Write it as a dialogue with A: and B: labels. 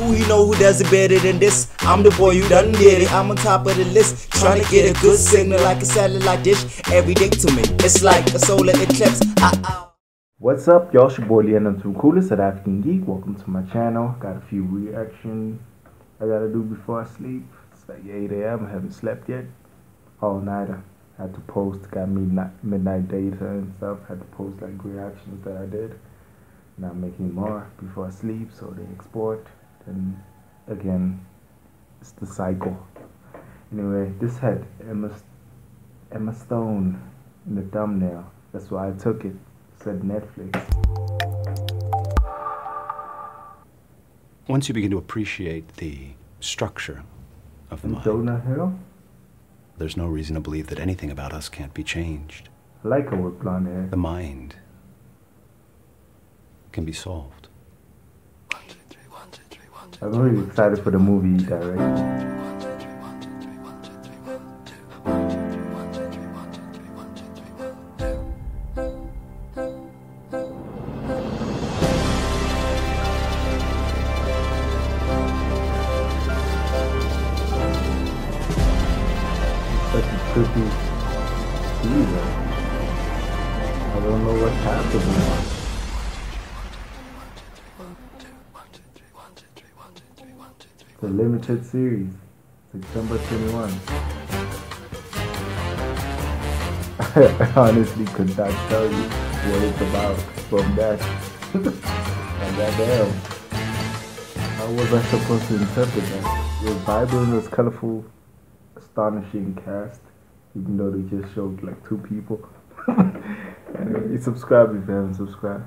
A: Who you know who does it better than this? I'm the boy you done did it. I'm on top of the list, trying to get a good signal like a satellite dish every day to me. It's like a solar eclipse. Ah, ah.
B: What's up, y'all? It's your boy Leon from Coolest South African Geek. Welcome to my channel. Got a few reactions I gotta do before I sleep. It's like 8 a.m. I haven't slept yet. All nighter. Had to post, got midnight, midnight data and stuff. Had to post like reactions that I did. Now I'm making more before I sleep, so they export. Then again, it's the cycle. Anyway, this had Emma, Emma Stone in the thumbnail. That's why I took it. It said Netflix.
C: Once you begin to appreciate the structure of the
B: And
C: mind,
B: Jonah Hill.
C: there's no reason to believe that anything about us can't be changed.
B: I like her with blonde hair.
C: The mind can be solved.
B: I'm really excited for the movie season. I don't know what's happening. The limited series, September 21. I honestly could not tell you what it's about from that. and goddamn. How was I supposed to interpret that? It was vibrant, was colorful, astonishing cast, even though they just showed like two people. anyway, subscribe if you haven't subscribed.